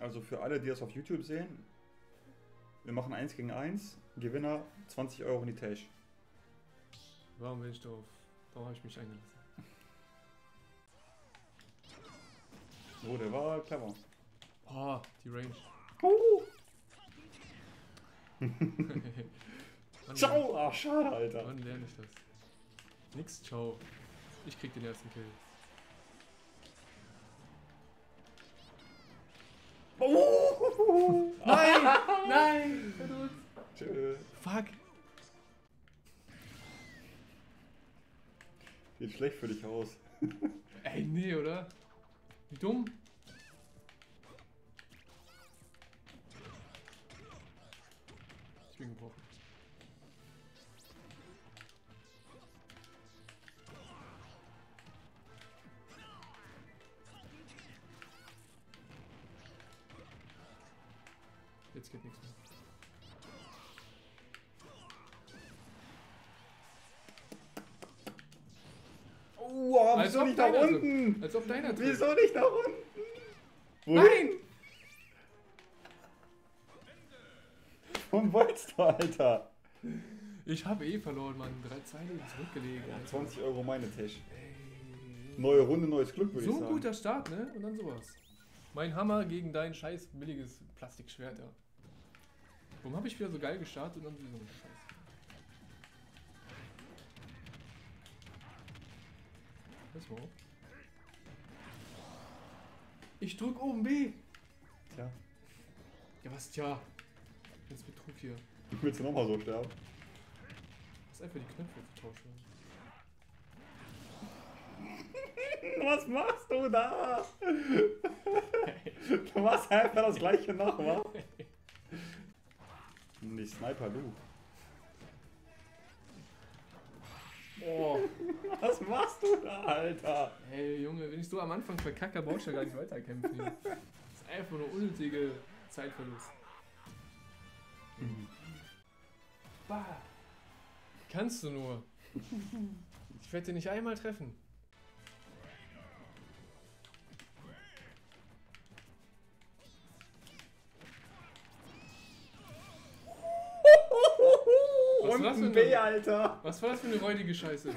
Also für alle, die das auf YouTube sehen, wir machen 1 gegen 1, Gewinner 20 Euro in die Tasche. Warum bin ich doof? Warum habe ich mich eingelassen? Oh, der war clever. Oh, die Range. Wann ciao! Ach, schade, Alter. Wann lerne ich das? Nix, ciao. Ich krieg den ersten Kill. Nein! Nein! Fuck! Sieht schlecht für dich aus. Ey, nee, oder? Wie dumm? Ich bin gebrochen. Jetzt geht nichts mehr. Oh, Als wieso nicht nach deiner unten? trifft. Als ob deiner trifft. Wieso nicht nach unten? Nein! Warum wolltest du, Alter? Ich habe eh verloren, Mann. 3-2 zurückgelegen. Alter. 20 Euro meine Tasche. Neue Runde, neues Glück, würde So ich ein sagen. guter Start, ne? Und dann sowas. Mein Hammer gegen dein scheiß billiges Plastikschwert, ja. Warum habe ich wieder so geil gestartet und dann wieder so eine Scheiße? Was wo? Ich drück oben B. Tja, Ja, was tja? Jetzt Betrug hier. willst du nochmal so sterben? Lass einfach die Knöpfe vertauschen. Was machst du da? Du machst einfach das gleiche nochmal. Nicht Sniper, du. Oh. Was machst du da, Alter? Ey, Junge, wenn ich so am Anfang verkacke, brauchst du ja gar nicht weiterkämpfen. Das ist einfach nur unnötige Zeitverlust. Bah. Kannst du nur. Ich werde dich nicht einmal treffen. Was war das für ein eine- B, Alter. Was war das für eine räudige Scheiße?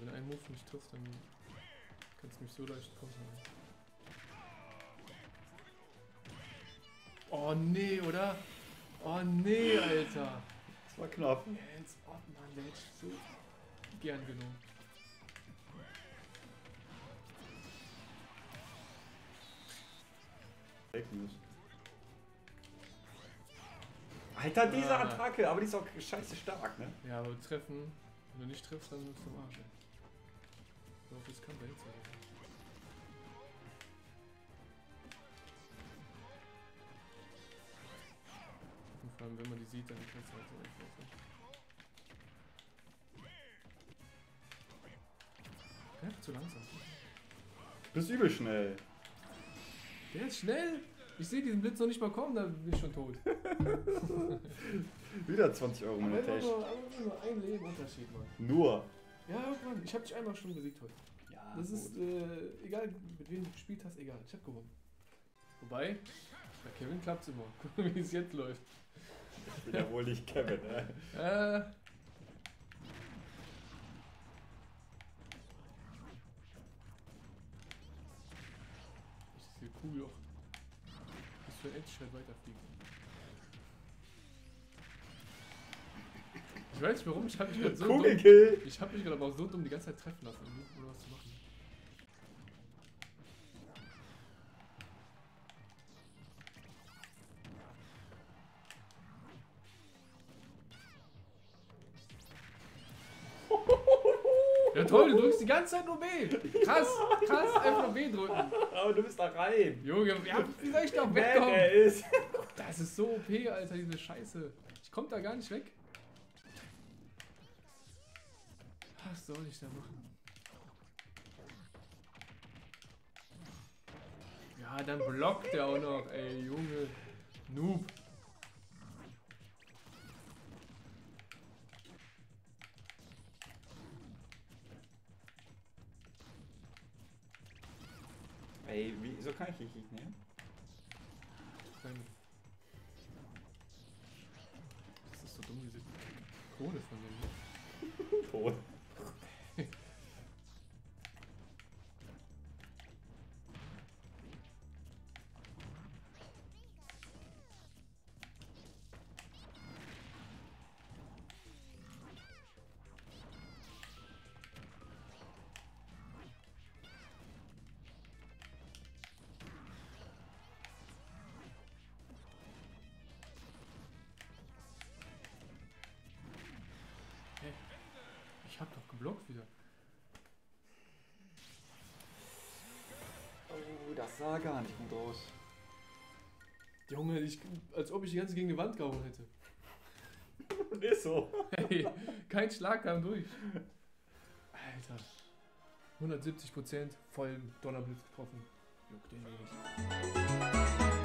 Wenn ein Move nicht trifft, dann kannst du mich so leicht kontern. Oh nee, oder? Oh nee, Alter. Das war knapp. Hands up, Mann, der hätte ich so gern genommen. Fake News. Alter, diese Ah. Attacke, aber die ist auch scheiße stark, ne? Ja, aber treffen, wenn du nicht triffst, dann bist du am Arsch. ey. So riskant dahin zu gehen. Und vor allem, wenn man die sieht, dann kannst du halt so. Der ist zu langsam. Du bist übel schnell. Der ist schnell! Ich sehe diesen Blitz noch nicht mal kommen, dann bin ich schon tot. Wieder 20 Euro immer Tasche. nur, nur ein Leben Unterschied, Mann. Nur. Ja, Mann, ich habe dich einmal schon besiegt heute. Ja, Das ist äh, egal, mit wem du gespielt hast, egal. Ich habe gewonnen. Wobei, bei Kevin klappt's immer. Guck mal, wie es jetzt läuft. Ich bin ja wohl nicht Kevin, ne? Äh. Ich ist hier Für Endschwert weiterfliegen. Ich weiß nicht warum, ich habe mich gerade so dumm, Kugelkill. Ich habe mich gerade aber auch so dumm die ganze Zeit treffen lassen, um was zu machen. Toll, du drückst die ganze Zeit nur B. Krass, krass, einfach nur B drücken. Aber du bist da rein. Junge, ja, wie soll ich da wegkommen? der ist. Das ist so OP, Alter, diese Scheiße. Ich komm da gar nicht weg. Was soll ich da machen? Ja, dann blockt der auch noch, ey, Junge. Noob. Ey, wieso kann ich dich nicht nehmen? Das ist so dumm, diese Krone von dem. Tot. Geblockt wieder. Oh, das sah gar nicht gut aus. Junge, ich, als ob ich die ganze gegen die Wand gehauen hätte. Ist so. Hey, kein Schlag kam durch. Alter. 170 Prozent vollen Donnerblitz getroffen. Juckt den nicht.